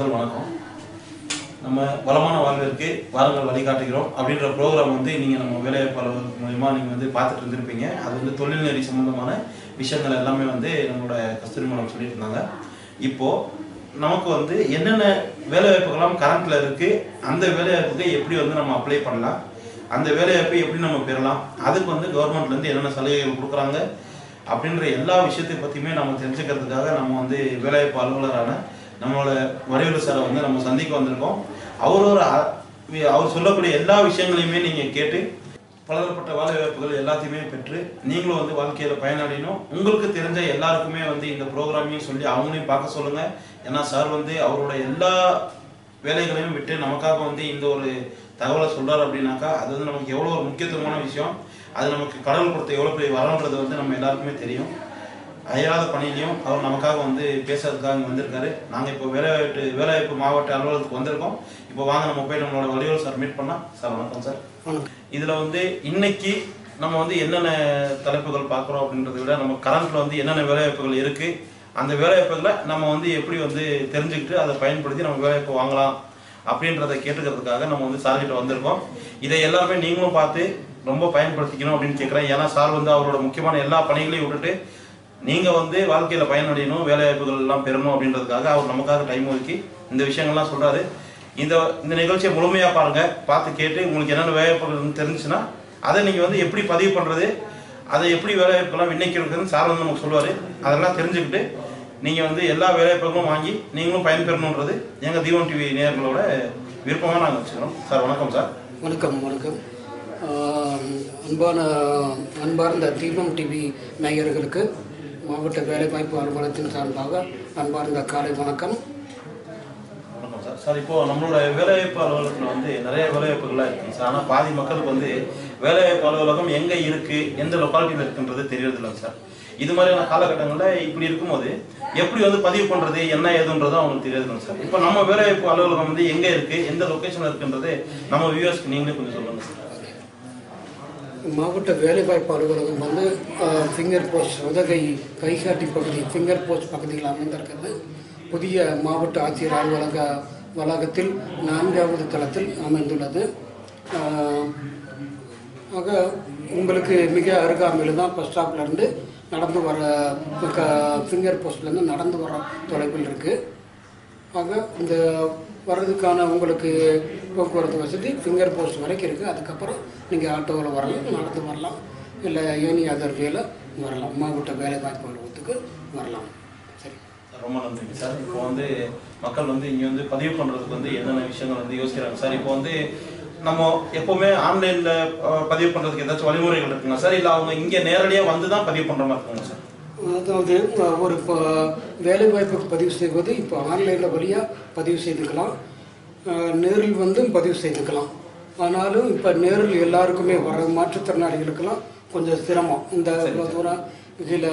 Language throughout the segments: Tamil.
முதல் வணக்கம். நம்ம வளமான வாழ்விற்கு வாரங்கள் வழிகாட்டுகிறோம் அப்படின்ற ப்ரோக்ராம் வந்து நீங்கள் நம்ம வேலைவாய்ப்பு அலுவலகம் மூலிமா நீங்கள் வந்து பார்த்துட்டு இருந்திருப்பீங்க. அது வந்து தொழில் நெறி சம்மந்தமான விஷயங்கள் எல்லாமே வந்து நம்மளோட கஸ்தூரி மேடம் சொல்லிட்டு இருந்தாங்க. இப்போது நமக்கு வந்து என்னென்ன வேலைவாய்ப்புகள்லாம் கரண்ட்டில் இருக்குது அந்த வேலைவாய்ப்புக்கு எப்படி வந்து நம்ம அப்ளை பண்ணலாம் அந்த வேலைவாய்ப்பை எப்படி நம்ம பெறலாம் அதுக்கு வந்து கவர்மெண்ட்லேருந்து என்னென்ன சலுகைகள் கொடுக்குறாங்க அப்படின்ற எல்லா விஷயத்தை பற்றியுமே நம்ம தெரிஞ்சுக்கிறதுக்காக நம்ம வந்து வேலைவாய்ப்பு அலுவலரான நம்மளோட வடிவேலு சாரை வந்து நம்ம சந்திக்க வந்திருக்கோம். அவரோட அவர் சொல்லக்கூடிய எல்லா விஷயங்களையுமே நீங்கள் கேட்டு பலதரப்பட்ட வேலை வாய்ப்புகள் எல்லாத்தையுமே பெற்று நீங்களும் வந்து வாழ்க்கையில் பயனடையணும். உங்களுக்கு தெரிஞ்ச எல்லாருக்குமே வந்து இந்த ப்ரோக்ராமையும் சொல்லி அவங்களையும் பார்க்க சொல்லுங்கள் ஏன்னா சார் வந்து அவரோட எல்லா வேலைகளையும் விட்டு நமக்காக வந்து இந்த ஒரு தகவலை சொல்கிறார் அப்படின்னாக்கா அது வந்து நமக்கு எவ்வளோ ஒரு முக்கியத்துவமான விஷயம். அது நமக்கு கடவுள் கொடுத்த எவ்வளோ பெரிய வரன்றது வந்து நம்ம எல்லாருக்குமே தெரியும். அயராத பணியிலையும் அவர் நமக்காக வந்து பேசுறதுக்காக இங்க வந்திருக்காரு. நாங்கள் இப்போ வேலைவாய்ப்பு வேலைவாய்ப்பு மாவட்ட அலுவலகத்துக்கு வந்திருக்கோம். இப்போ வாங்க நம்ம போய் நம்மளோட வடிவேல் சார் மீட் பண்ணலாம். சார் வணக்கம் சார். இதில் வந்து இன்னைக்கு நம்ம வந்து என்னென்ன தலைப்புகள் பார்க்குறோம் அப்படின்றத விட நம்ம கரண்ட்ல வந்து என்னென்ன வேலைவாய்ப்புகள் இருக்குது அந்த வேலைவாய்ப்புகளை நம்ம வந்து எப்படி வந்து தெரிஞ்சுக்கிட்டு அதை பயன்படுத்தி நம்ம வேலைவாய்ப்பு வாங்கலாம் அப்படின்றத கேட்டுக்கிறதுக்காக நம்ம வந்து சார்கிட்ட வந்திருக்கோம். இதை எல்லாருமே நீங்களும் பார்த்து ரொம்ப பயன்படுத்திக்கணும் அப்படின்னு கேட்குறேன் ஏன்னா சார் வந்து அவரோட முக்கியமான எல்லா பணிகளையும் விட்டுட்டு நீங்கள் வந்து வாழ்க்கையில் பயனடையணும் வேலைவாய்ப்புகள் எல்லாம் பெறணும் அப்படின்றதுக்காக அவர் நமக்காக டைம் ஒதுக்கி இந்த விஷயங்கள்லாம் சொல்கிறாரு இந்த இந்த நிகழ்ச்சியை முழுமையாக பாருங்கள் பார்த்து கேட்டு உங்களுக்கு என்னென்ன வேலைவாய்ப்புகள் தெரிஞ்சுன்னா அதை நீங்கள் வந்து எப்படி பதிவு பண்ணுறது அதை எப்படி வேலைவாய்ப்புகள்லாம் விண்ணப்பிக்கிறதுன்னு சார் வந்து நமக்கு சொல்லுவார். அதெல்லாம் தெரிஞ்சுக்கிட்டு நீங்கள் வந்து எல்லா வேலைவாய்ப்புகளும் வாங்கி நீங்களும் பயன்பெறணுன்றது எங்கள் தீவன் டிவி நேர்களோட விருப்பமாக நாங்கள் வச்சுக்கிறோம். சார் வணக்கம் சார். வணக்கம் வணக்கம். அன்பான அன்பார்ந்த தீபம் டிவி நேயர்களுக்கு மாவட்ட வேலைவாய்ப்பு அலுவலகத்தின் சார்பாக அன்பார்ந்த காலை வணக்கம். வணக்கம் சார். சார் இப்போ நம்மளோட வேலைவாய்ப்பு அலுவலகத்தில் வந்து நிறைய வேலைவாய்ப்புகள்லாம் இருக்குங்க சார். ஆனால் பாதி மக்களுக்கு வந்து வேலைவாய்ப்பு அலுவலகம் எங்கே இருக்கு எந்த லொக்காலிட்டியில் இருக்குன்றது தெரியறதில்ல சார். இது மாதிரியான காலகட்டங்களில் இப்படி இருக்கும்போது எப்படி வந்து பதிவு பண்ணுறது என்ன ஏதுன்றது அவங்களுக்கு தெரியாதுங்க சார். இப்போ நம்ம வேலைவாய்ப்பு அலுவலகம் வந்து எங்கே இருக்கு எந்த லொக்கேஷனில் இருக்குன்றது நம்ம வியூவர்ஸ்க்கு நீங்களே கொஞ்சம் சொல்லுங்க சார். மாவட்ட வேலைவாய்ப்பு அலுவலகம் வந்து ஃபிங்கர் போஸ்ட் உதகை கைகாட்டி பகுதி ஃபிங்கர் போஸ்ட் பகுதியில் அமைந்திருக்கிறது. புதிய மாவட்ட ஆட்சியர் அலுவலக வளாகத்தில் நான்காவது தளத்தில் அமைந்துள்ளது. ஆக உங்களுக்கு மிக அருகாமையில் தான் பஸ் ஸ்டாப்லேருந்து நடந்து வர க ஃபிங்கர் போஸ்ட்லேருந்து நடந்து வர தொலைவில் இருக்குது ஆக இந்த வர்றதுக்கான உங்களுக்கு போக்குவரத்து வசதி ஃபிங்கர் போஸ்ட் வரைக்கும் இருக்குது அதுக்கப்புறம் நீங்கள் ஆட்டோவில் வரலாம் நடந்து வரலாம் இல்லை ஏனி அதர் வேல வரலாம். மாவட்ட வேலைவாய்ப்பு அலுவலகத்துக்கு வரலாம். சரி. ரொம்ப நன்றிங்க சார். இப்போ வந்து மக்கள் வந்து இங்கே வந்து பதிவு பண்ணுறதுக்கு வந்து என்னென்ன விஷயங்கள் வந்து யோசிக்கிறாங்க சார்? இப்போ வந்து நம்ம எப்போவுமே ஆன்லைனில் பதிவு பண்ணுறதுக்கு ஏதாச்சும் வழிமுறைகள் இருக்குங்களா சார்? இல்லை அவங்க இங்கே நேரடியாக வந்து தான் பதிவு பண்ணுற மாதிரி இருக்குங்க சார்? அதாவது ஒரு இப்போ வேலைவாய்ப்புக்கு பதிவு செய்வது இப்போ ஆன்லைனில் வழியாக பதிவு செய்துக்கலாம். நேரில் வந்தும் பதிவு செய்துக்கலாம். ஆனாலும் இப்போ நேரில் எல்லாருக்குமே வர மாற்றுத்திறனாளிகளுக்கெல்லாம் கொஞ்சம் சிரமம். இந்த தூரம் இதில்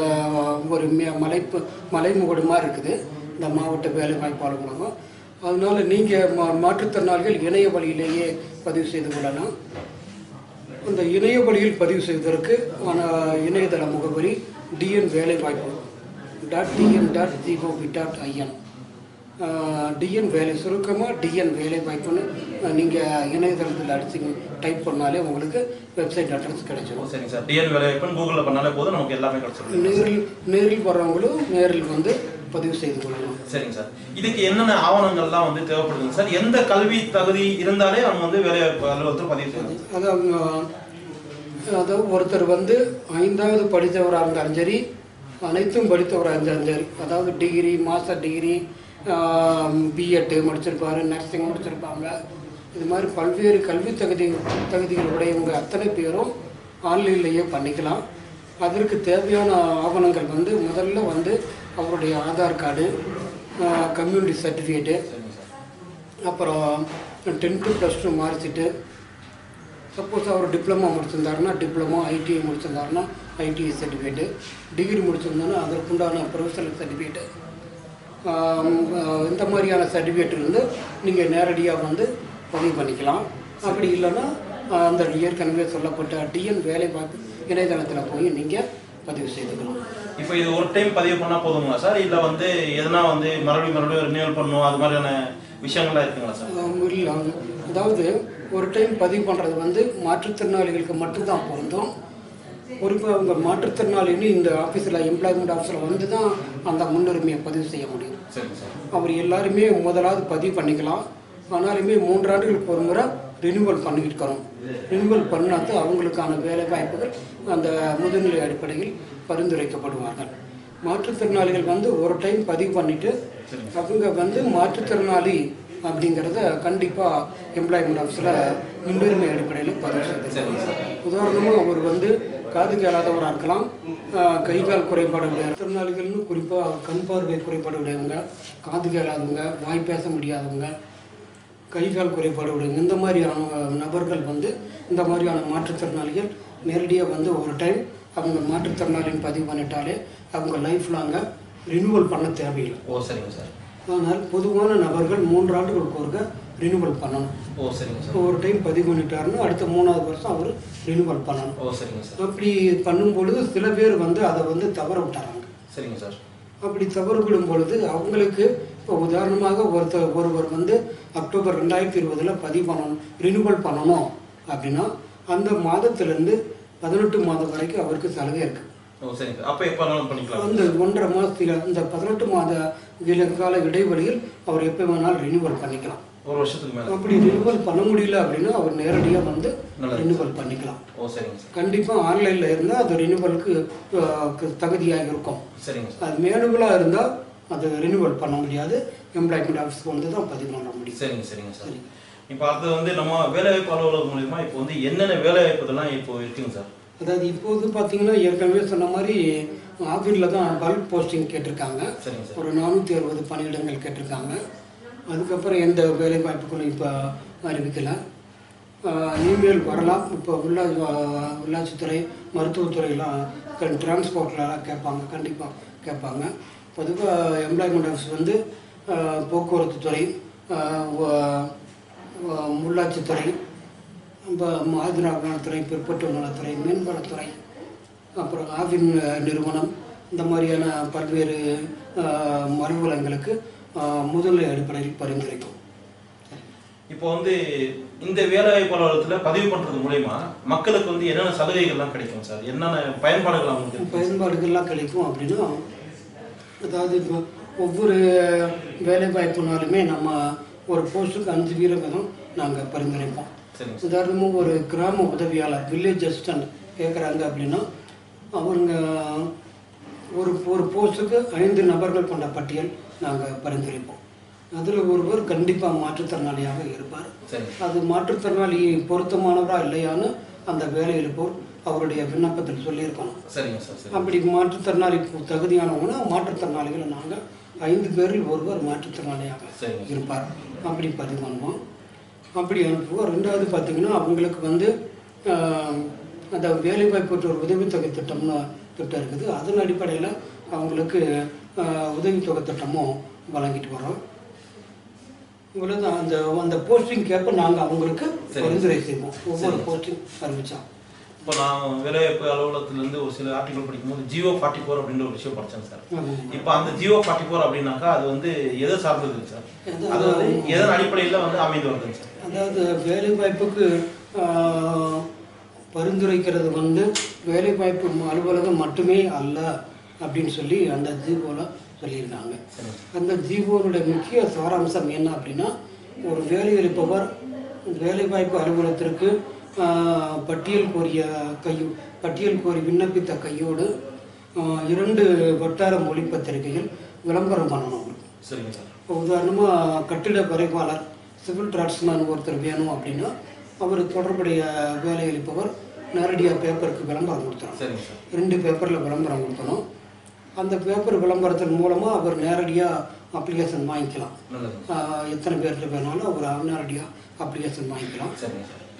ஒரு ம- மலைப்பு மலைமுகடு மாதிரி இருக்குது. இந்த மாவட்ட வேலைவாய்ப்பு அலுவலகம் அதனால நீங்கள் மா மாற்றுத்திறனாளிகள் இணைய வழியிலேயே பதிவு செய்து கொள்ளலாம். அந்த இணைய வழியில் பதிவு செய்வதற்கு ஆன இணையதள முகவரி டிஎன் வேலைவாய்ப்பு dot TN dot GOV dot IN TN வேலை சுருக்கமாக டிஎன் வேலைவாய்ப்புன்னு நீங்கள் இணையதளத்தில் அடிச்சு டைப் பண்ணாலே உங்களுக்கு வெப்சைட் அட்ரஸ் கிடைச்சிடும் சரிங்க சார். டிஎன் வேலைவாய்ப்புன்னு கூகுளில் பண்ணாலே போதும் நமக்கு எல்லாமே கிடச்சிடும் நேரில் நேரில் வர்றவங்களும் நேரில் வந்து பதிவு செய்து கொள்ளலாம். சரிங்க சார். இதுக்கு என்னென்ன ஆவணங்கள்லாம் வந்து தேவைப்படுதுங்க சார்? எந்த கல்வி தகுதி இருந்தாலே அவங்க வந்து வேலைவாய்ப்பு அலுவலகத்தில் பதிவு செய்யணும் அதாவது அதாவது ஒருத்தர் வந்து ஐந்தாவது படித்தவராக இருந்தாலும் சரி அனைத்தும் படித்தவராக இருந்தாலும் சரி. அதாவது டிகிரி மாஸ்டர் டிகிரி பிஎட்டு முடிச்சிருப்பாரு நர்சிங் முடிச்சிருப்பாங்க. இது மாதிரி பல்வேறு கல்வி தகுதி தகுதிகள் உடையவங்க அத்தனை பேரும் ஆன்லைன்லேயே பண்ணிக்கலாம். அதற்கு தேவையான ஆவணங்கள் வந்து முதல்ல வந்து அவருடைய ஆதார் கார்டு கம்யூனிட்டி சர்டிஃபிகேட்டு அப்புறம் tenth plus two marksheet suppose அவர் டிப்ளமோ முடிச்சிருந்தாருன்னா டிப்ளமோ ஐடிஐ முடிச்சிருந்தாருன்னா ஐடிஐ சர்டிஃபிகேட்டு டிகிரி முடிச்சிருந்தாருன்னா அதற்குண்டான ப்ரொஃபஷனல் சர்டிஃபிகேட்டு இந்த மாதிரியான சர்டிஃபிகேட் இருந்து நீங்கள் நேரடியாக வந்து பதிவு பண்ணிக்கலாம். அப்படி இல்லைன்னா அந்த ஏற்கனவே சொல்லப்பட்ட டிஎன் வேலைவாய்ப்பு இணையதளத்தில் போய் நீங்கள் பதிவு செய்துக்கலாம். இப்போ இது ஒரு டைம் பதிவு பண்ணா போதுங்களா சார்? இல்ல வந்து எதனா வந்து மறுபடியும் மறுபடியும் ரினியூவல் பண்ணணும் அது மாதிரியான விஷயங்கள்லாம் இருக்குங்களா சார்? இல்லை. அதாவது ஒரு டைம் பதிவு பண்ணுறது வந்து மாற்றுத்திறனாளிகளுக்கு மட்டும்தான் பொருந்தும். குறிப்பாக அவங்க மாற்றுத்திறனாளின்னு இந்த ஆஃபீஸில் எம்ப்ளாய்மெண்ட் ஆஃபீஸில் வந்து தான் அந்த முன்னுரிமையை பதிவு செய்ய முடியும். அவர் எல்லாருமே முதலாவது பதிவு பண்ணிக்கலாம். ஆனாலுமே மூன்றாண்டுகளுக்கு ஒரு முறை ரினியூவல் பண்ணியிருக்கிறோம். ரினியூவல் பண்ணாது அவங்களுக்கான வேலை வாய்ப்புகள் அந்த முதுநிலை அடிப்படையில் பரிந்துரைக்கப்படுவார்கள். மாற்றுத்திறனாளிகள் வந்து ஒரு டைம் பதிவு பண்ணிட்டு அவங்க வந்து மாற்றுத்திறனாளி அப்படிங்கிறத கண்டிப்பாக எம்ப்ளாய்மெண்ட் ஆஃபீஸில் முன்னுரிமை அடிப்படையில் பதிவு செய்து சரிங்க சார். உதாரணமாக அவர் வந்து காது கேளாதவராக இருக்கலாம். கை கால் குறைபாடு உடைய திறனாளிகள்னு குறிப்பாக கண் பார்வை குறைபாடு உடையவங்க காது கேளாதவங்க வாய் பேச முடியாதவங்க கை கால் குறைபாடு உடையவங்க இந்த மாதிரியான நபர்கள் வந்து இந்த மாதிரியான மாற்றுத்திறனாளிகள் நேரடியாக வந்து ஒரு டைம் அவங்க மாற்றுத்திறனாளின்னு பதிவு பண்ணிட்டாலே அவங்க லைஃப் லாங்க ரினியூவல் பண்ண தேவையில்லை. ஓ சரிங்க சார். ஆனால் பொதுவான நபர்கள் மூன்று ஆண்டுகளுக்கு ஒருக்க ரினியூவல் பண்ணணும். ஓ சரிங்க சார். ஒரு டைம் பதிவு பண்ணிட்டாருன்னா அடுத்த மூணாவது வருஷம் அவர் ரினியூவல் பண்ணணும். ஓ சரிங்க சார். அப்படி பண்ணும் பொழுது சில பேர் வந்து அதை வந்து தவற விட்டுறாங்க சரிங்க சார். அப்படி தவறு விடும் பொழுது அவங்களுக்கு இப்போ உதாரணமாக ஒருத்தர் ஒருவர் வந்து அக்டோபர் ரெண்டாயிரத்தி இருபதில் பதிவு பண்ணணும் ரினியூவல் பண்ணணும் அப்படின்னா அந்த மாதத்திலேருந்து பதினெட்டு மாதம் வரைக்கும் அவருக்கு சலுகை இருக்குது ஓ சரிங்க சார். அப்போ எப்போ வேணாலும் பண்ணிக்கலாம். அந்த ஒன்றரை மாதத்தில் இந்த பதினெட்டு மாத கால இடைவெளியில் அவர் எப்போ வேணாலும் ரினியூவல் பண்ணிக்கலாம். ஒரு வருஷத்துக்கு மேலே. அப்படி ரினியூவல் பண்ண முடியல அப்படின்னா அவர் நேரடியாக வந்து. ரினியூவல் பண்ணிக்கலாம். ஓ சரிங்க சார். கண்டிப்பாக ஆன்லைனில் இருந்தால் அது ரினியூவலுக்கு தகுதியாக இருக்கும். சரிங்க சார். அது மேனுவலாக இருந்தால் அது ரினியூவல் பண்ண முடியாது. எம்ப்ளாய்மெண்ட் ஆஃபீஸ்க்கு வந்து தான் பதிவு பண்ண முடியும். சரிங்க சரிங்க சார். இப்போ அடுத்து வந்து நம்ம வேலைவாய்ப்பு அலுவலகம் மூலியமா இப்போ வந்து என்னென்ன வேலைவாய்ப்புகள்லாம் இப்போ இருக்குங்க சார்? அதாவது இப்போது பார்த்தீங்கன்னா ஏற்கனவே சொன்ன மாதிரி ஆஃபீஸில் தான் பல்க் போஸ்டிங் கேட்டிருக்காங்க. ஒரு நானூற்றி அறுபது பணியிடங்கள் கேட்டிருக்காங்க. அதுக்கப்புறம் எந்த வேலை வாய்ப்புகளும் இப்போ அறிவிக்கலை. இமெயில் வரலாம். இப்போ உள்ள உள்ளாட்சித்துறை மருத்துவத்துறையெல்லாம் டிரான்ஸ்போர்ட்லாம் கேட்பாங்க. கண்டிப்பாக கேட்பாங்க. பொதுவாக எம்ப்ளாய்மெண்ட் ஆஃபீஸ் வந்து போக்குவரத்து துறை உள்ளாட்சித்துறை இப்போ ஆதிராவணத்துறை பிற்பட்டோர் நலத்துறை மீன்வளத்துறை அப்புறம் ஆவின் நிறுவனம் இந்த மாதிரியான பல்வேறு ஆஹ், முதல்நிலை அடிப்படையில் பரிந்துரைக்கும் இப்போ வந்து இந்த வேலைவாய்ப்பு அலுவலகத்தில் பதிவு பண்றது மூலயமா மக்களுக்கு வந்து என்னென்ன சலுகைகள்லாம் கிடைக்கும் சார்? என்னென்ன பயன்பாடுகள் அவங்களுக்கு? பயன்பாடுகள்லாம் கிடைக்கும் அப்படின்னா அதாவது இப்போ ஒவ்வொரு வேலை வாய்ப்புனாலுமே நம்ம ஒரு போஸ்ட்டுக்கு அஞ்சு வீரகம் நாங்கள் பரிந்துரைப்போம். உதாரணமாக ஒரு கிராம உதவியாளர் வில்லேஜ் அசிஸ்டன்ட் கேட்குறாங்க அப்படின்னா அவங்க ஒரு ஒரு போஸ்ட்டுக்கு ஐந்து நபர்கள் கொண்ட பட்டியல் நாங்கள் பரிந்துரைப்போம். அதில் ஒருவர் கண்டிப்பாக மாற்றுத்திறனாளியாக இருப்பார். அது மாற்றுத்திறனாளி பொருத்தமானவரா இல்லையான்னு அந்த வேலையில் இருப்போர் அவருடைய விண்ணப்பத்தில் சொல்லியிருக்கணும். சரிங்க சார் சரி அப்படி மாற்றுத்திறனாளி தகுதியானவங்கன்னா மாற்றுத்திறனாளிகளை நாங்கள் ஐந்து பேரில் ஒருவர் மாற்றுத்திறனாளியாக இருப்பார். அப்படி பதிவு பண்ணுவோம். அப்படி அனுப்புவோம் ரெண்டாவது பார்த்தீங்கன்னா அவங்களுக்கு வந்து அந்த வேலைவாய்ப்பு ஒரு உதவித்தொகை திட்டம்னு திட்டம் இருக்குது. அதன் அடிப்படையில் அவங்களுக்கு உதவித்தொகை திட்டமும் வழங்கிட்டு வரோம் இவ்வளோதான் அந்த அந்த போஸ்டிங் கேப்ப நாங்கள் அவங்களுக்கு. பரிந்துரை செய்வோம். ஒவ்வொரு. போஸ்டிங் அறிவிச்சோம் இப்போ நான் வேலைவாய்ப்பு அலுவலகத்திலேருந்து ஒரு சில ஆர்டிகல் படிக்கும்போது ஜியோ ஃபார்ட்டி ஃபோர் அப்படின்ற ஒரு விஷயம் படித்தேன் சார். இப்போ அந்த ஜியோ ஃபார்ட்டி ஃபோர் அப்படின்னாக்கா அது வந்து எதை சார்ந்தது சார்? அது வந்து எதன் அடிப்படையில் வந்து அமைந்து வருதுங்க சார்? அதாவது வேலைவாய்ப்புக்கு பரிந்துரைக்கிறது வந்து வேலைவாய்ப்பு அலுவலகம் மட்டுமே அல்ல அப்படின்னு சொல்லி அந்த ஜீவோவில் சொல்லியிருக்காங்க. சரிங்க அந்த ஜீவோனுடைய முக்கிய சாராம்சம் என்ன அப்படின்னா ஒரு வேலையளிப்பவர் வேலைவாய்ப்பு அலுவலகத்திற்கு பட்டியல் கோரிய கையோ பட்டியல் கோரி விண்ணப்பித்த கையோடு இரண்டு வட்டார மொழி பத்திரிகைகள் விளம்பரம் பண்ணணும். உதாரணமாக கட்டிட விரைவாளர் சிவில் டிராஃப்ட்ஸ்மேன் ஒருத்தர் வேணும் அப்படின்னா அவர் தொடர்புடைய வேலையளிப்பவர் நேரடியாக பேப்பருக்கு விளம்பரம் சார். ரெண்டு பேப்பரில் விளம்பரம் கொடுக்கணும் அந்த பேப்பர் விளம்பரத்தின் மூலமாக அவர் நேரடியாக அப்ளிகேஷன் வாங்கிக்கலாம். எத்தனை பேர்கிட்ட வேணாலும் அவர் நேரடியாக அப்ளிகேஷன் வாங்கிக்கலாம்.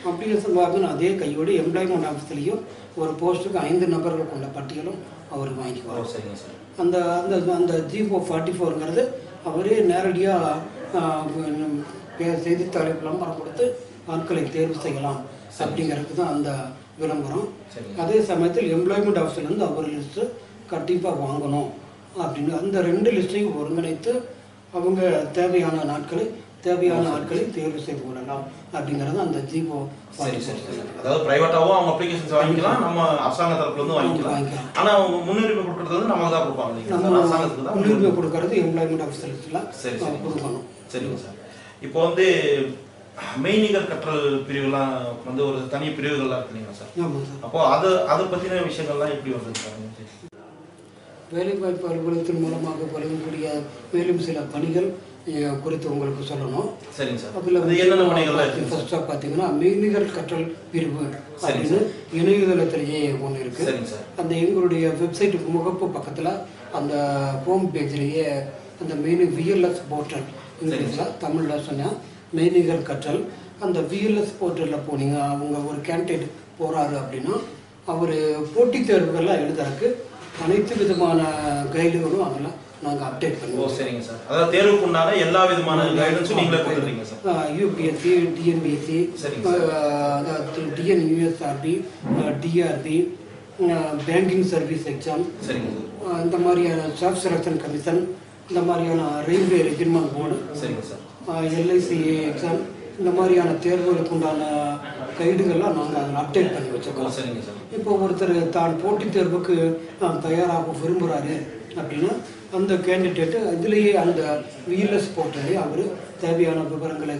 அப்ளிகேஷன் வாங்கின அதே கையோடு எம்ப்ளாய்மெண்ட் ஆஃபீஸ்லேயும் ஒரு போஸ்ட்டுக்கு ஐந்து நபர்கள் கொண்ட பட்டியலும் அவர் வாங்கிக்குவார். அந்த அந்த அந்த ஜிஓ ஃபார்ட்டி ஃபோருங்கிறது அவரே நேரடியாக செய்தித்தாளை விளம்பரம் கொடுத்து ஆட்களை தேர்வு செய்யலாம் அப்படிங்கிறது தான் அந்த விளம்பரம். அதே சமயத்தில் எம்ப்ளாய்மெண்ட் ஆஃபீஸ்லேருந்து அவர் லிஸ்ட்டு கண்டிப்பாக வாங்கணும் அப்படின்னு அந்த ரெண்டு லிஸ்ட்டையும் ஒருங்கிணைத்து அவங்க தேவையான நாட்களை தேவையான ஆட்களை தேர்வு செய்து கொள்ளலாம் அப்படிங்கிறது அந்த ஜிபோ சரி சரி அதாவது பிரைவேட்டாவும் அவங்க அப்ளிகேஷன்ஸ் வாங்கிக்கலாம் நம்ம அரசாங்க தரப்புல இருந்து வாங்கிக்கலாம் வாங்கிக்கலாம். ஆனா அவங்க முன்னுரிமை கொடுக்கறது வந்து நமக்கு தான் கொடுப்பாங்க நம்ம? அரசாங்கத்துக்கு தான் முன்னுரிமை கொடுக்கறது எம்ப்ளாய்மெண்ட் ஆஃபீஸர்ஸ்ல சரி, சரி. கொடுக்கணும் சரிங்க சார் இப்போ வந்து மெய்நிகர் கற்றல் பிரிவுலாம் வந்து ஒரு தனி பிரிவுகள்லாம் இருக்கு இல்லைங்களா சார். அப்போ அது அதை பத்தின விஷயங்கள்லாம் எப்படி வருது சார் வேலைவாய்ப்பு அலுவலகத்தின் மூலமாக வழங்கக்கூடிய மேலும் சில பணிகள் குறித்து உங்களுக்கு சொல்லணும். சரிங்க சார். அதில் அது என்னென்ன சார்? ஃபர்ஸ்டாக பார்த்தீங்கன்னா மெய்நிகர் கற்றல் பிரிவு அப்படின்னு இணையதளத்திலேயே ஒன்று இருக்குது சரிங்க சார். அந்த எங்களுடைய வெப்சைட் முகப்பு பக்கத்தில் அந்த ஹோம் பேஜ்லேயே அந்த மெயின் விஎல்எஸ் போர்ட்டல் இங்கிலீஷில் தமிழில் சொன்னால் மெய்நிகர் கற்றல் அந்த விஎல்எஸ் போர்ட்டலில் போனீங்க அவங்க ஒரு கேண்டிடேட் போகிறாரு அப்படின்னா அவர் போட்டித் தேர்வுகள்லாம் எழுதுறதுக்கு அனைத்து விதமான கைடுகளும் அதெல்லாம் நாங்கள் அப்டேட் பண்ணுவோம். சரிங்க சார். அதாவது தேர்வுக்கு உண்டான எல்லா விதமான கைடன்ஸும் நீங்களே கொடுத்துறீங்க சார். யூபிஎஸ்சி டிஎன்பிஎஸ்சி அதாவது TN USRB TRB banking service exam சரிங்க சார். இந்த மாதிரியான ஸ்டாஃப் செலெக்ஷன் கமிஷன் இந்த மாதிரியான ரயில்வே ரெஜிமெண்ட் போர்டு சரிங்க சார். எல்ஐசி எக்ஸாம் இந்த மாதிரியான தேர்வுகளுக்கு உண்டான கைடுகள்லாம் நாங்கள் அதில் அப்டேட் பண்ணி வச்சுருக்கோம். சரிங்க சார். இப்போ ஒருத்தர் தான் போட்டித் தேர்வுக்கு தயாராக விரும்புகிறாரு அப்படின்னா அந்த கேண்டிடேட்டு இதுலேயே அந்த விஎல்எஸ் போர்ட்டலே அவர் தேவையான விவரங்களை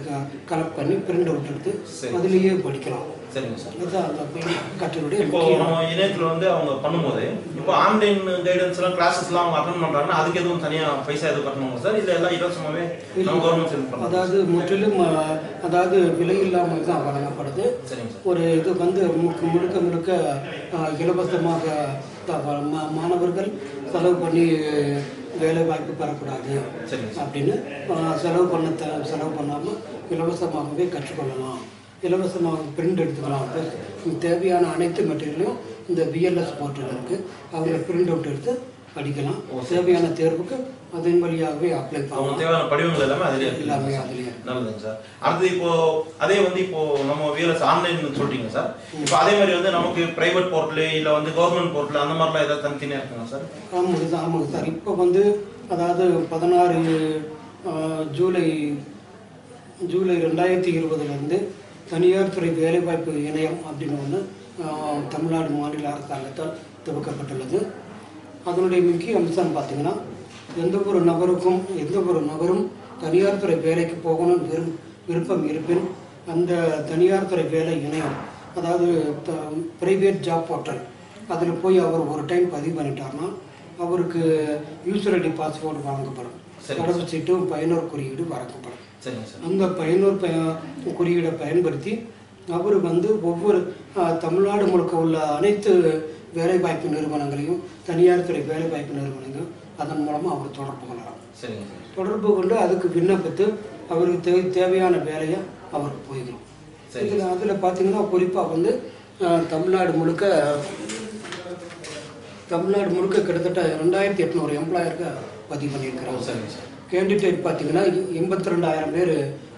கலெக்ட் பண்ணி பிரிண்ட் அவுட் எடுத்து. அதுலேயே படிக்கலாம். சரிங்க சார். இதுதான் அந்த கட்டளுடைய இப்போ நம்ம இணையத்துல வந்து அவங்க பண்ணும்போது இப்போ ஆன்லைன் கைடன்ஸ் எல்லாம் கிளாஸஸ் எல்லாம் அவங்க அட்டன் அதுக்கு எதுவும் தனியா பைசா எதுவும் கட்டணுமா சார்? இல்ல எல்லாம் நம்ம கவர்மெண்ட் செல் அதாவது முற்றிலும் அதாவது விலை இல்லாமல் தான் வழங்கப்படுது. சரிங்க சார். ஒரு இது வந்து முழுக்க முழுக்க முழுக்க இலவசமாக மாணவர்கள் செலவு பண்ணி வேலை வாய்ப்பு பெறக்கூடாது சரிங்க சார். அப்படின்னு செலவு பண்ண செலவு பண்ணாமல் இலவசமாகவே கற்றுக்கொள்ளலாம். இலவசமாக பிரிண்ட் எடுத்துக்கலாம் தேவையான அனைத்து மெட்டீரியலும் இந்த பிஎல்எஸ் போர்ட்டல் இருக்குது அவங்க பிரிண்ட் அவுட் எடுத்து படிக்கலாம். தேவையான தேர்வுக்கு அதன் வழியாகவே அப்ளை பண்ணலாம். தேவையான படிவங்கள் எல்லாமே இருக்கு. எல்லாமே இருக்கு. நல்லதுங்க சார். அடுத்து இப்போ அதே வந்து இப்போ நம்ம விஎல்எஸ் ஆன்லைன் சொல்றீங்க சார். இப்போ அதே மாதிரி வந்து நமக்கு பிரைவேட் போர்ட்டல் இல்ல வந்து கவர்மெண்ட் போர்ட்டல் அந்த மாதிரிலாம் ஏதாவது தனித்தனியா இருக்குங்க சார்? ஆமாங்க சார் ஆமாங்க சார். இப்போ வந்து அதாவது பதினாறு ஜூலை ஜூலை ரெண்டாயிரத்தி இருபதுலேருந்து தனியார் துறை வேலைவாய்ப்பு இணையம் அப்படின்னு ஒன்று தமிழ்நாடு மாநில அரசாங்கத்தால் துவக்கப்பட்டுள்ளது. அதனுடைய முக்கிய அம்சம் பார்த்தீங்கன்னா எந்த ஒரு நபருக்கும் எந்த ஒரு நபரும் தனியார் துறை வேலைக்கு போகணும்னு விரும் விருப்பம் இருப்பின் அந்த தனியார் துறை வேலை இணையம் அதாவது ப்ரைவேட் ஜாப் போர்ட்டல் அதில் போய் அவர் ஒரு டைம் பதிவு பண்ணிட்டார்னா அவருக்கு யூசர் ஐடி பாஸ்வேர்டு வழங்கப்படும் சரி. கடவு சீட்டும் பயனர் குறியீடு வழங்கப்படும். அந்த பயனூர் பய குறியீடை பயன்படுத்தி அவர் வந்து ஒவ்வொரு தமிழ்நாடு முழுக்க உள்ள அனைத்து வேலைவாய்ப்பு நிறுவனங்களையும் தனியார் துறை வேலைவாய்ப்பு நிறுவனங்கள் அதன் மூலமாக அவர் தொடர்பு கொள்ளலாம். சரிங்க சார். தொடர்பு கொண்டு அதுக்கு விண்ணப்பித்து அவருக்கு தே தேவையான வேலையை அவருக்கு போய்க்கணும் சரி. இதில் அதில் பார்த்தீங்கன்னா குறிப்பாக வந்து தமிழ்நாடு முழுக்க தமிழ்நாடு முழுக்க கிட்டத்தட்ட ரெண்டாயிரத்தி எட்நூறு எம்ப்ளாயருக்கு பதிவு பண்ணியிருக்கிறாங்க. சரிங்க சார். கேண்டிடேட் பார்த்தீங்கன்னா எண்பத்தி ரெண்டாயிரம் பேர்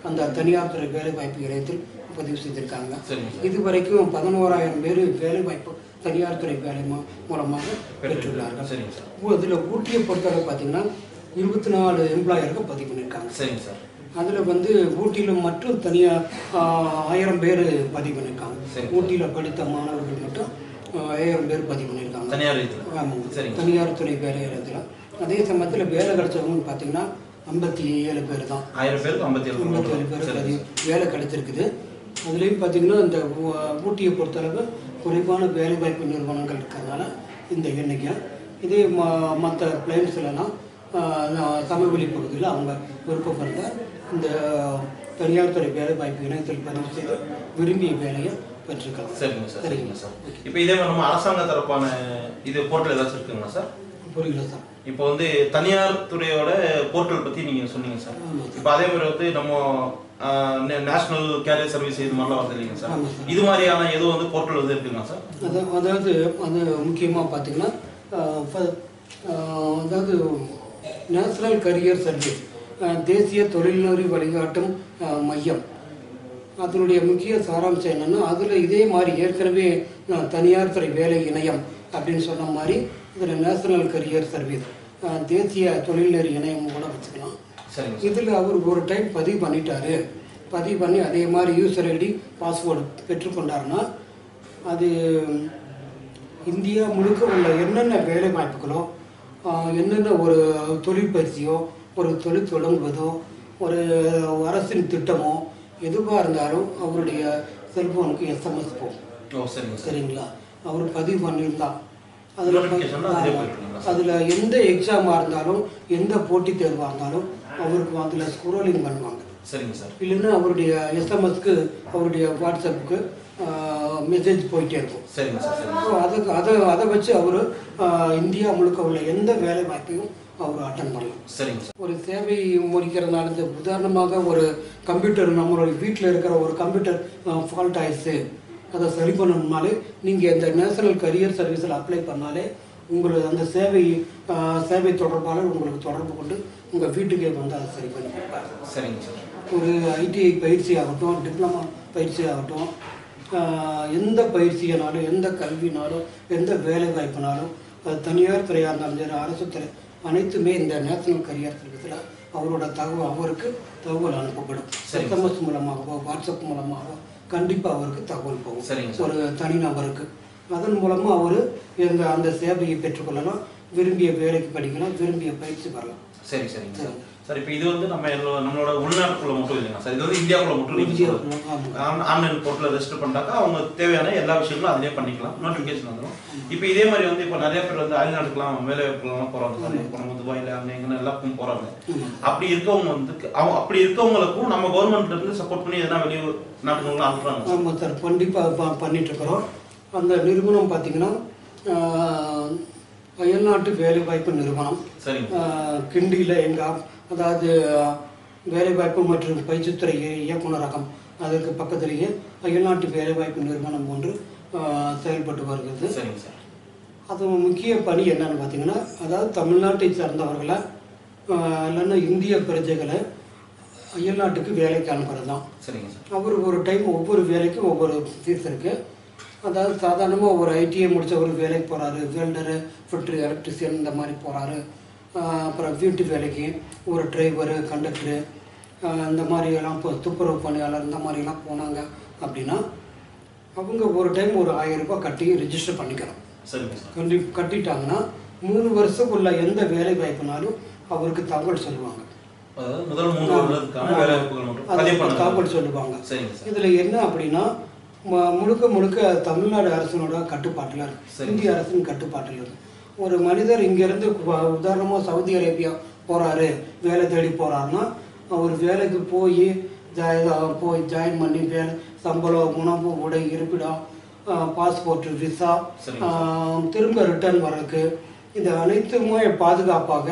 அந்த தனியார் துறை வேலைவாய்ப்பு இணையத்தில் பதிவு செய்திருக்காங்க. இது வரைக்கும் பதினோராயிரம் பேர் வேலைவாய்ப்பு தனியார் துறை வேலை மூலமாக பெற்றுள்ளார்கள். அதில் ஊட்டியை பொறுத்தவரை பார்த்தீங்கன்னா இருபத்தி நாலு எம்ப்ளாயருக்கு பதிவு பண்ணியிருக்காங்க சரிங்க சார். அதில் வந்து ஊட்டியில் மட்டும் தனியாக ஆயிரம் பேர் பதிவு பண்ணியிருக்காங்க. ஊட்டியில் படித்த மாணவர்கள் மட்டும் ஆயிரம் பேர் பதிவு பண்ணியிருக்காங்க தனியார் சரிங்க. தனியார் துறை வேலை இடத்துல. அதே சமயத்தில் வேலை கிடைச்சவங்கன்னு பார்த்தீங்கன்னா ஐம்பத்தி ஏழு பேர் தான் ஆயிரம் பேருக்கு ஐம்பத்தி ஏழு ஐம்பத்தி ஏழு பேர் வேலை கிடைச்சிருக்குது. அதுலேயும் பார்த்தீங்கன்னா இந்த ஊட்டியை பொறுத்தளவு குறைவான வேலைவாய்ப்பு நிறுவனங்கள் இருக்கிறதுனால இந்த எண்ணிக்கை இதே ம மற்ற பிளைன்ஸ்லலாம் சமவெளி பகுதியில் அவங்க விருப்பப்படுற இந்த தனியார் துறை வேலைவாய்ப்பு இணையத்தில் பதிவு செய்து விரும்பிய வேலையை பெற்றுக்கலாம் சரிங்க சார் சரிங்க சார். இப்போ இதே நம்ம அரசாங்க தரப்பான இது போர்ட்டல் ஏதாச்சும் இருக்குங்களா சார்? புரியல சார். இப்போ வந்து தனியார் துறையோட போர்ட்டல் பத்தி நீங்க சொன்னீங்க சார். இப்போ அதே மாதிரி வந்து நம்ம நேஷனல் கேரியர் சர்வீஸ் இது மாதிரிலாம் வருது இல்லைங்க சார். இது மாதிரியான எதுவும் வந்து போர்ட்டல் வந்து இருக்குங்களா சார்? அது அதாவது அது முக்கியமாக பார்த்தீங்கன்னா அதாவது நேஷனல் கரியர் சர்வீஸ் தேசிய தொழில்நெறி வழிகாட்டும் மையம். அதனுடைய முக்கிய சாராம்சம் என்னன்னா அதில் இதே மாதிரி ஏற்கனவே தனியார் துறை வேலை இணையம் அப்படின்னு சொன்ன மாதிரி இதில் நேஷனல் கரியர் சர்வீஸ் தேசிய தொழில்நெறி இணையம் கூட வச்சுக்கலாம். சார். இதில் அவர் ஒரு டைம் பதிவு பண்ணிட்டாரு. பதிவு பண்ணி அதே மாதிரி யூசர் ஐடி பாஸ்வேர்டு பெற்றுக்கொண்டாருன்னா அது இந்தியா முழுக்க உள்ள என்னென்ன வேலை வாய்ப்புகளோ என்னென்ன ஒரு தொழில் பயிற்சியோ ஒரு தொழில் தொடங்குவதோ ஒரு அரசின் திட்டமோ எதுவாக இருந்தாலும் அவருடைய செல்ஃபோனுக்கு எஸ்எம்எஸ் போகும். சரிங்களா? அவர் பதிவு பண்ணியிருந்தா. Notification தான் அதிலே? அதில் எந்த எக்ஸாமாக இருந்தாலும் எந்த போட்டித் தேர்வாக இருந்தாலும் அவருக்கு அதில் ஸ்க்ரோலிங் பண்ணுவாங்க. சரிங்க சார். இல்லைன்னா அவருடைய எஸ்எம்எஸ்க்கு அவருடைய வாட்ஸ்அப்புக்கு மெசேஜ் போயிட்டே இருக்கும். சரிங்க சார் ஸோ அதுக்கு அதை அதை வச்சு அவர் இந்தியா முழுக்க உள்ள எந்த வேலை வாய்ப்பையும் அவர் அட்டன் பண்ணலாம். சரிங்க சார். ஒரு சேவை முடிக்கிறதுனால உதாரணமாக ஒரு கம்ப்யூட்டர் நம்மளுடைய வீட்டில் இருக்கிற ஒரு கம்ப்யூட்டர் ஃபால்ட் ஆயிடுச்சு. அதை சரி பண்ணணும்னாலே நீங்கள் இந்த நேஷனல் கரியர் சர்வீஸில் அப்ளை பண்ணாலே உங்களுக்கு அந்த சேவை சேவை தொடர்பாளர் உங்களுக்கு தொடர்பு கொண்டு உங்கள் வீட்டுக்கே வந்து அதை சரி பண்ணி சரிங்க சார். ஒரு ஐடிஐ பயிற்சி ஆகட்டும் டிப்ளமா பயிற்சி ஆகட்டும் எந்த பயிற்சியினாலும் எந்த கல்வினாலும் எந்த வேலை வாய்ப்புனாலும் தனியார் துறையாக இருந்தாலும் சரி அரசு துறை அனைத்துமே இந்த நேஷனல் கரியர் சர்வீஸில் அவரோட தகவல் அவருக்கு தகவல் அனுப்பப்படும். சரி. எஸ்எம்எஸ் மூலமாகவோ வாட்ஸ்அப் மூலமாகவோ கண்டிப்பாக அவருக்கு தகவல் போகும். ஒரு தனிநபருக்கு அதன் மூலமாக அவர் இந்த அந்த சேவையை பெற்றுக்கொள்ளலாம் விரும்பிய வேலைக்கு படிக்கலாம் விரும்பிய பயிற்சி பெறலாம். சரி சரிங்க சார். சார் இப்போ இது வந்து நம்ம நம்மளோட உள்நாட்டுக்குள்ள மட்டும் இல்லைங்க சார். இது வந்து இந்தியாவுக்குள்ள மட்டும் ஆன்லைன் போர்ட்டில் ரெஜிஸ்டர் பண்ணிட்டாக்கா அவங்க தேவையான எல்லா விஷயங்களும் அதிலே பண்ணிக்கலாம். நோட்டிஃபிகேஷன் வந்துடும் இப்போ இதே மாதிரி வந்து இப்போ நிறைய பேர் வந்து அயல்நாட்டுக்கெல்லாம் வேலை வாய்ப்புலாம் போகிறாங்க சார். இப்போ நம்ம துபாயில் அங்கே எங்கே எல்லாருக்கும் போகிறாங்க அப்படி இருக்கவங்க வந்து அவங்க அப்படி இருக்கவங்களுக்கும் நம்ம கவர்மெண்ட்ல இருந்து சப்போர்ட் பண்ணி எதனா வெளியூர் நாட்டுகளுக்கு அனுப்புறாங்க சார். ஆமாம் சார். கண்டிப்பாக பண்ணிட்டு இருக்கிறோம். அந்த நிறுவனம் பார்த்தீங்கன்னா அயல்நாட்டு வேலைவாய்ப்பு நிறுவனம். சரிங்க. ஆஹ், கிண்டியில் எங்கள் அதாவது வேலைவாய்ப்பு மற்றும் பயிற்சித்துறை இய- இயக்குனரகம் அதற்கு பக்கத்திலேயே அயல்நாட்டு வேலைவாய்ப்பு நிறுவனம் ஒன்று செயல்பட்டு வருகிறது. சரிங்க சார். அது முக்கிய பணி என்னன்னு பார்த்தீங்கன்னா அதாவது தமிழ்நாட்டை சார்ந்தவர்களை இல்லைன்னா இந்திய பிரஜைகளை அயல்நாட்டுக்கு வேலைக்கு அனுப்புறது தான். சரிங்க சார். அவர் ஒரு டைம் ஒவ்வொரு வேலைக்கும் ஒவ்வொரு ஃபீஸ் இருக்கு. அதாவது சாதாரணமாக ஒரு ஐடிஐ முடிச்ச ஒரு வேலைக்கு போகிறாரு வெல்டரு ஃபிட்ரு எலக்ட்ரிஷியன் இந்த மாதிரி போகிறாரு அப்புறம் வீட்டு வேலைக்கு ஒரு டிரைவரு கண்டக்டரு இந்த மாதிரி எல்லாம் இப்போ துப்புரவு பணியாளர் இந்த மாதிரிலாம் போனாங்க அப்படின்னா அவங்க ஒரு டைம் ஒரு ஆயிரம் ரூபாய் கட்டி ரிஜிஸ்டர் பண்ணிக்கணும் கண்டி கட்டிட்டாங்கன்னா மூணு வருஷத்துக்குள்ள எந்த வேலை வாய்ப்புனாலும் அவருக்கு தகவல் சொல்லுவாங்க. தகவல் சொல்லுவாங்க. இதில் என்ன அப்படின்னா முழுக்க முழுக்க தமிழ்நாடு அரசினோட கட்டுப்பாட்டில் இருக்கு. இந்திய அரசின் கட்டுப்பாட்டில் இருக்கு. ஒரு மனிதர் இங்கேருந்து உதாரணமாக சவுதி அரேபியா போகிறாரு வேலை தேடி போகிறாருன்னா அவர் வேலைக்கு போய் போய் ஜாயின் பண்ணி வேலை சம்பளம் உணவு உடை இருப்பிடம் பாஸ்போர்ட் விசா திரும்ப ரிட்டர்ன் வர்றதுக்கு இது அனைத்துமே பாதுகாப்பாக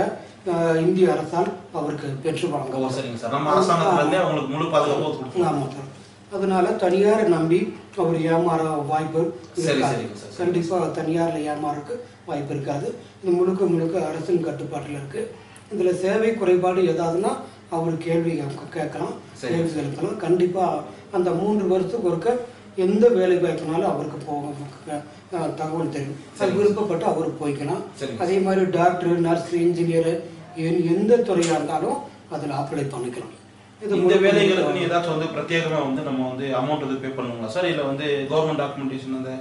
இந்திய அரசால் அவருக்கு பெற்றுவாங்க ஓ சரிங்க சார். நம்ம அரசாங்கத்துல இருந்தே அவங்களுக்கு முழு பாதுகாப்பு ஆமாம் சார். அதனால தனியாரை நம்பி அவர் ஏமாற வாய்ப்பு இருக்காது. கண்டிப்பாக தனியாரில் ஏமாறக்கு வாய்ப்பு இருக்காது இது முழுக்க முழுக்க அரசின் கட்டுப்பாட்டில் இருக்கு இதில் சேவை குறைபாடு ஏதாவதுன்னா அவர் கேள்வி கேட்க- கேட்கலாம். கேள்வி எழுப்பலாம் கண்டிப்பாக அந்த மூன்று வருஷத்துக்கு ஒருக்க எந்த வேலை வாய்ப்புனாலும் அவருக்கு போக தகவல் தெரியும் அது. விருப்பப்பட்டு அவர் போய்க்கலாம். அதே மாதிரி டாக்டர் நர்ஸ் இன்ஜினியர் எந்த துறையாக இருந்தாலும் அதில் அப்ளை பண்ணிக்கலாம் இந்த வேலைகளுக்கு ஏதாச்சும் வந்து பிரத்யேகமா வந்து நம்ம வந்து அமௌண்ட் வந்து பே பண்ணுங்களா சார் இல்ல வந்து கவர்மெண்ட் டாக்குமெண்டேஷன் அந்த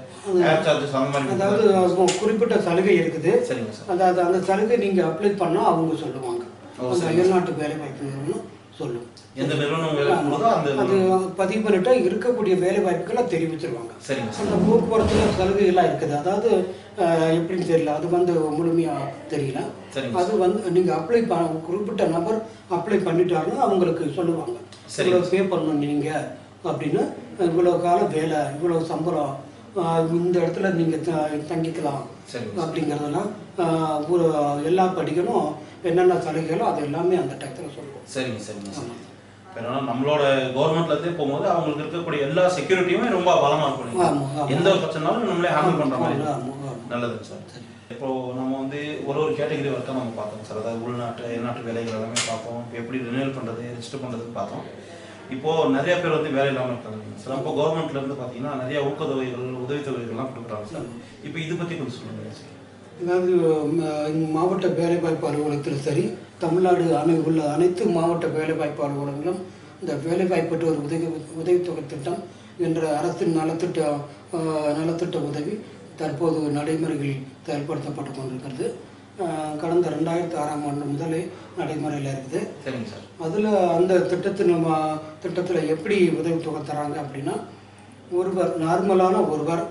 ஏர் சார்ஜஸ் அந்த மாதிரி அதாவது குறிப்பிட்ட சலுகை இருக்குது. சரிங்க சார் அதாவது அந்த சலுகை நீங்க அப்ளை பண்ணா அவங்க சொல்லுவாங்க. அயல்நாட்டு வேலை வாய்ப்பு சொல்லும். எந்த நிறுவனம் அந்த அது பதிவு பண்ணிட்டா இருக்கக்கூடிய வேலை வாய்ப்புகளை தெரிவிச்சிருவாங்க. சரிங்க சார் அந்த போக்குவரத்துல சலுகை எல்லாம் இருக்குது. அதாவது எப்படின்னு தெரியல. அது வந்து முழுமையா தெரியல. அது வந்து நீங்க அப்ளை குறிப்பிட்ட நபர் அப்ளை பண்ணிட்டாருன்னா அவங்களுக்கு சொல்லுவாங்க. இவ்வளவு பே பண்ணணும் நீங்க அப்படின்னு. இவ்வளவு காலம் வேலை இவ்வளவு சம்பளம் இந்த இடத்துல நீங்க த- தங்கிக்கலாம். அப்படிங்கிறதெல்லாம் ஒரு எல்லா படிக்கணும் என்னென்ன சலுகைகளோ அது எல்லாமே அந்த டயத்தில் சொல்லுவோம். சரிங்க சரிங்க என்னன்னா நம்மளோட கவர்மெண்ட்ல இருந்தே போகும்போது அவங்களுக்கு இருக்கக்கூடிய எல்லா செக்யூரிட்டியுமே ரொம்ப பலமா இருக்கும். எந்த ஒரு பிரச்சனாலும் நம்மளே ஹேண்டில் பண்ற மாதிரி. நல்லதுங்க சார். இப்போ நம்ம வந்து ஒரு ஒரு கேட்டகரி வரைக்கும் நம்ம பார்த்தோம் சார். அதாவது உள்நாட்டு வெளிநாட்டு வேலைகள் எல்லாமே பார்த்தோம். எப்படி ரினியூவல் பண்ணுறது ரெஜிஸ்டர் பண்ணுறதுன்னு பார்த்தோம். இப்போ நிறைய பேர் வந்து வேலை இல்லாமல் இருக்காங்க சார். அப்போ கவர்மெண்ட்ல இருந்து பார்த்தீங்கன்னா நிறைய ஊக்கத்தொகைகள் உதவித்தொகைகள்லாம் கொடுக்குறாங்க சார். இப்போ இது பற்றி கொஞ்சம் சொல்லுங்க சார். அதாவது மாவட்ட வேலைவாய்ப்பு அலுவலகத்தில் சரி தமிழ்நாடு அனை உள்ள அனைத்து மாவட்ட வேலைவாய்ப்பு அலுவலகங்களும் இந்த வேலைவாய்ப்பற்றோர் உதவி உதவித்தொகை திட்டம் என்ற அரசின் நலத்திட்ட நலத்திட்ட உதவி தற்போது நடைமுறையில் செயல்படுத்தப்பட்டு கொண்டிருக்கிறது. கடந்த ரெண்டாயிரத்தி ஆறாம் ஆண்டு முதலே நடைமுறையில் இருக்குது. சரிங்க சார். அதில் அந்த திட்டத்தின் நம்ம திட்டத்தில் எப்படி உதவித்தொகை தராங்க அப்படின்னா ஒருவர் நார்மலான ஒருவர்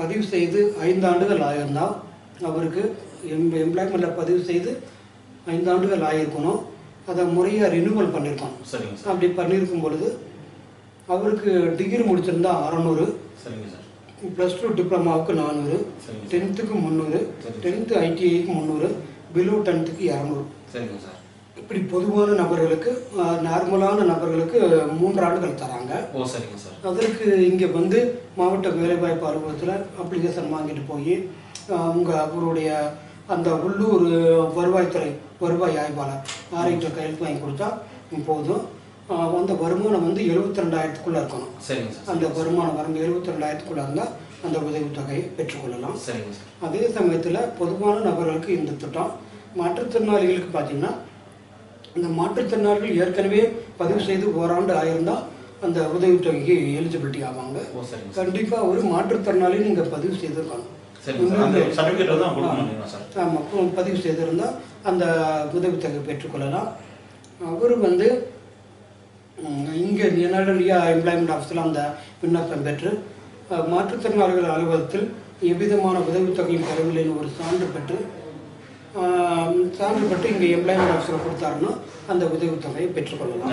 பதிவு செய்து ஐந்து ஆண்டுகள் ஆயிருந்தால் அவருக்கு எம் எம்ப்ளாய்மெண்ட்டில் பதிவு செய்து ஐந்து ஆண்டுகள் ஆகிருக்கணும் அதை முறையாக ரினியூவல் பண்ணியிருக்கணும் சரிங்க சார். அப்படி பண்ணியிருக்கும் பொழுது அவருக்கு டிகிரி முடிச்சிருந்தா அறநூறு. சரிங்க சார். ப்ளஸ் டூ டிப்ளமாவுக்கு நானூறு. டென்த்துக்கு முந்நூறு. டென்த்து ஐடிஐக்கு முந்நூறு. பிலோ டென்த்துக்கு இரநூறு. சரிங்க சார். இப்படி பொதுவான நபர்களுக்கு நார்மலான நபர்களுக்கு மூன்று ஆண்டுகள் தராங்க. ஓ சரிங்க சார். அதற்கு இங்கே வந்து மாவட்ட வேலைவாய்ப்பு அலுவலகத்தில் அப்ளிகேஷன் வாங்கிட்டு போய் அவங்க அவருடைய அந்த உள்ளூர் வருவாய்த்துறை வருவாய் ஆய்வாளர் ஆர்ஐட்ட கையெழுத்து வாங்கி கொடுத்தா போதும். அந்த வருமானம் வந்து எழுபத்தி ரெண்டாயிரத்துக்குள்ளே இருக்கணும். சரிங்க சார் அந்த வருமான வரம்பு எழுபத்தி ரெண்டாயிரத்துக்குள்ளே இருந்தால் அந்த உதவித்தொகையை பெற்றுக்கொள்ளலாம். சரிங்க சார். அதே சமயத்தில் பொதுவான நபர்களுக்கு இந்த திட்டம் மாற்றுத்திறனாளிகளுக்கு பார்த்தீங்கன்னா இந்த மாற்றுத்திறனாளிகள் ஏற்கனவே பதிவு செய்து ஓராண்டு ஆயிருந்தால் அந்த உதவித்தொகைக்கு எலிஜிபிலிட்டி ஆவாங்க. கண்டிப்பாக ஒரு மாற்றுத்திறனாளி நீங்கள் பதிவு செய்திருக்கணும். ஆமாம் பதிவு செய்திருந்தால் அந்த உதவித்தொகை பெற்றுக்கொள்ளலாம். அவர் வந்து இங்கே நேரடியாக எம்ப்ளாய்மெண்ட் ஆஃபீஸில் அந்த விண்ணப்பம் பெற்று மாற்றுத்திறனாளிகள் அலுவலகத்தில் எவ்விதமான உதவித்தொகையும் பெறவில்லைன்னு ஒரு சான்று பெற்று ஆஹ், சான்று பெற்று இங்கே எம்ப்ளாய்மெண்ட் ஆஃபீஸில் கொடுத்தாருன்னா அந்த உதவித்தொகையை பெற்றுக்கொள்ளலாம்.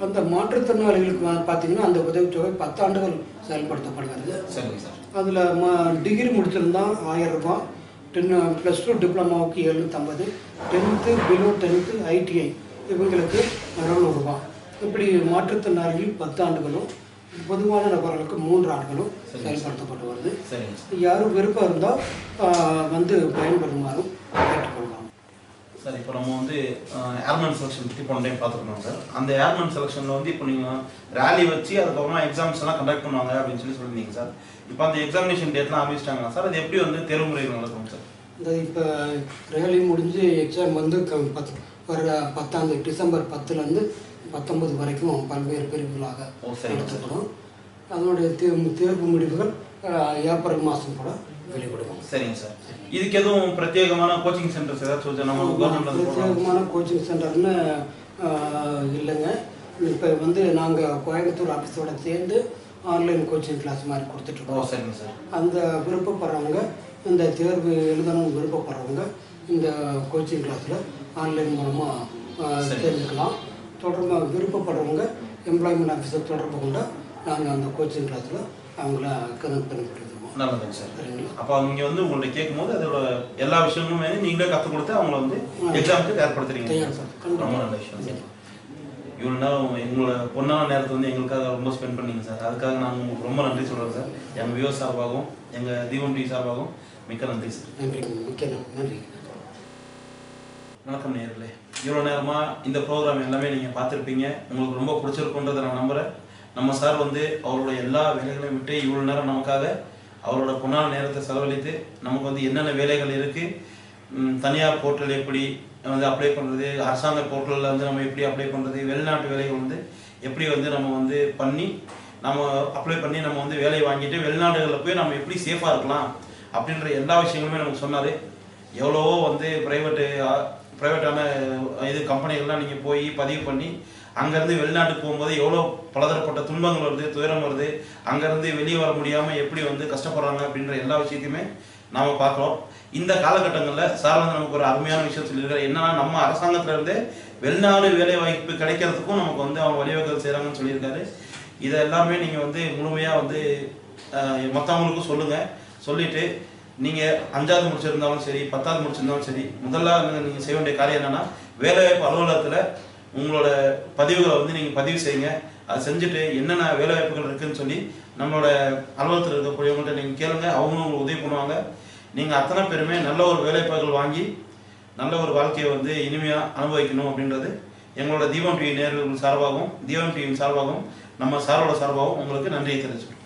அந்த மாற்றுத்திறனாளிகளுக்கு பார்த்தீங்கன்னா அந்த உதவித்தொகை பத்தாண்டுகள் செயல்படுத்தப்படுகிறது. அதில் ம டிகிரி முடிச்சிருந்தா ஆயிரம் ரூபாய். டென் ப்ளஸ் டூ டிப்ளமாவுக்கு எழுநூற்றம்பது டென்த்து பிலோ டென்த்து ஐடிஐ இவங்களுக்கு அறநூறுபா இப்படி மாற்றுத்திறனாளிகள் பத்து ஆண்டுகளும் பொதுவான நபர்களுக்கு மூன்று ஆண்டுகளும் செயல்படுத்தப்பட்டு வருது. யாரும் விருப்பம் இருந்தால் வந்து பயன்பெறுமாறும் கேட்டுக்கொள்ளலாம் சார் இப்போ நம்ம வந்து ஏர்மேன் செலெக்ஷன் பற்றி போன டைம் பார்த்துருக்கோம் சார். அந்த ஏர்மேன் செலெக்ஷனில் வந்து இப்போ நீங்கள் ரேலி வச்சு அதுக்கப்புறமா எக்ஸாம்ஸ் எல்லாம் கண்டக்ட் பண்ணுவாங்க அப்படின்னு சொல்லி சொல்லியிருந்தீங்க சார். இப்போ அந்த எக்ஸாமினேஷன் டேட்லாம் அறிவிச்சிட்டாங்களா சார்? அது எப்படி வந்து தேர்வு முறையில் நடக்கும் சார்? இந்த இப்போ ரேலி முடிஞ்சு எக்ஸாம் வந்து க- பத் வர பத்தாம் டிசம்பர் பத்துலேருந்து பத்தொன்பது வரைக்கும் பல்வேறு பிரிவுகளாக. நடத்தப்படும் அதனுடைய தேர்வு முடிவுகள் ஏப்ரல் மாதம் கூட வெளியிடுவோம். சரிங்க சார். இதுக்கு எதுவும் பிரத்யேகமான கோச்சிங் சென்டர்ஸ் ஏதாச்சும் பிரத்யேகமான கோச்சிங் சென்டர்னு இல்லைங்க. இப்போ வந்து நாங்கள் கோயம்புத்தூர் ஆஃபீஸோட சேர்ந்து ஆன்லைன் கோச்சிங் கிளாஸ் மாதிரி கொடுத்துட்ருக்கோம். சரிங்க சார். அந்த விருப்பப்படுறவங்க இந்த தேர்வு எழுதணும்னு விருப்பப்படுறவங்க இந்த கோச்சிங் கிளாஸில் ஆன்லைன் மூலமாக. தெரிஞ்சுக்கலாம் தொடர்பு விருப்பப்படுறவங்க எம்ப்ளாய்மெண்ட் ஆஃபீஸர் தொடர்பு கொண்டா நாங்கள் அந்த கோச்சிங் கிளாஸில் அவங்கள கனெக்ட் பண்ணி கொடுத்துருவோம். நல்லதுங்க சார். அப்போ அவங்க வந்து உங்கள்ட்ட கேட்கும்போது அதோட எல்லா விஷயமும் வந்து நீங்களே கற்றுக் கொடுத்து அவங்கள வந்து எக்ஸாமுக்கு தயார்படுத்துறீங்க. தயார்படுத்து. ரொம்ப நல்ல விஷயம் சார். இவ்வளோ நேரம் எங்களோட பொண்ணான நேரத்தை வந்து எங்களுக்காக ரொம்ப ஸ்பெண்ட் பண்ணீங்க சார். அதுக்காக நான் உங்களுக்கு ரொம்ப நன்றி சொல்கிறேன் சார். எங்கள் வியூஸ் சார்பாகவும் எங்கள் தீபம் டி சார்பாகவும் மிக்க நன்றி சார். நன்றி மிக்க நன்றி. வணக்கம் நேர்களே இவ்வளோ நேரமாக இந்த ப்ரோக்ராம் எல்லாமே நீங்கள் பார்த்துருப்பீங்க. உங்களுக்கு ரொம்ப பிடிச்சிருக்குன்றதை நான் நம்புகிறேன் நம்ம சார் வந்து அவரோட எல்லா வேலைகளையும் விட்டு இவ்வளோ நேரம் நமக்காக அவரோட பொன்னான நேரத்தை செலவழித்து நமக்கு வந்து என்னென்ன வேலைகள் இருக்குது தனியார் போர்ட்டல் எப்படி வந்து அப்ளை பண்ணுறது அரசாங்க போர்ட்டலில் வந்து நம்ம எப்படி அப்ளை பண்ணுறது வெளிநாட்டு வேலைகள் வந்து எப்படி வந்து நம்ம வந்து பண்ணி நம்ம அப்ளை பண்ணி நம்ம வந்து வேலையை வாங்கிட்டு வெளிநாடுகளில் போய் நம்ம எப்படி சேஃபாக இருக்கலாம் அப்படின்ற எல்லா விஷயங்களுமே நமக்கு சொன்னார். எவ்வளவோ வந்து ப்ரைவேட்டு ப்ரைவேட்டான இது கம்பெனிகள்லாம் நீங்கள் போய் பதிவு பண்ணி அங்கேருந்து வெளிநாட்டுக்கு போகும்போது எவ்வளோ பலதரப்பட்ட துன்பங்கள் வருது துயரம் வருது அங்கேருந்து வெளியே வர முடியாமல் எப்படி வந்து கஷ்டப்படுறாங்க அப்படின்ற எல்லா விஷயத்தையுமே நாம் பார்க்குறோம். இந்த காலகட்டங்களில் சார் வந்து நமக்கு ஒரு அருமையான விஷயம் சொல்லியிருக்காரு. என்னன்னா நம்ம அரசாங்கத்திலேருந்து வெளிநாடு வேலை வாய்ப்பு கிடைக்கிறதுக்கும் நமக்கு வந்து அவங்க வழிவகை செய்கிறாங்கன்னு சொல்லியிருக்காரு. இதை எல்லாமே நீங்கள் வந்து முழுமையாக வந்து மற்றவங்களுக்கும் சொல்லுங்கள் சொல்லிவிட்டு நீங்கள் அஞ்சாவது முடிச்சிருந்தாலும் சரி பத்தாவது முடிச்சிருந்தாலும் சரி முதல்ல நீங்கள் செய்ய வேண்டிய காரியம் என்னன்னா வேலைவாய்ப்பு அலுவலகத்தில் உங்களோட பதிவுகளை வந்து நீங்கள் பதிவு செய்யுங்க. அதை செஞ்சுட்டு என்னென்ன வேலைவாய்ப்புகள் இருக்குன்னு சொல்லி நம்மளோட அலுவலகத்தில் இருக்கக்கூடியவங்கள்ட்ட நீங்கள் கேளுங்க. அவங்களும் உங்களுக்கு உதவி பண்ணுவாங்க. நீங்கள் அத்தனை பேருமே நல்ல ஒரு வேலைவாய்ப்புகள் வாங்கி நல்ல ஒரு வாழ்க்கையை வந்து இனிமையாக அனுபவிக்கணும் அப்படின்றது எங்களோட தீபம் டிவி நேர்களுக்கு சார்பாகவும் தீபம் டிவியின் சார்பாகவும் நம்ம சாரோட சார்பாகவும் உங்களுக்கு நன்றியை தெரிவிச்சுக்கிறோம்.